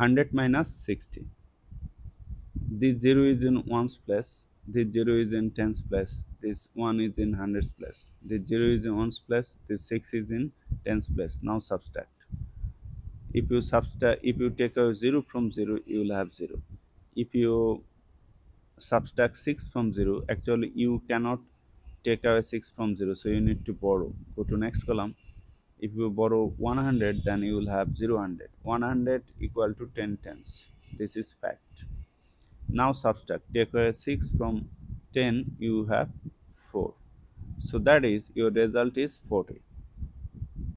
100 minus 60 this 0 is in ones place this 0 is in tens place this 1 is in hundreds place this 0 is in ones place this 6 is in tens place now subtract. If you subtract if you take a 0 from 0 you will have 0 if you subtract 6 from 0 actually you cannot take away 6 from 0 so you need to borrow. Go to next column if you borrow 100 then you will have 0 100 100 equal to 10 tens. This is fact. Now subtract. Take away 6 from 10 you have 4 so that is your result is 40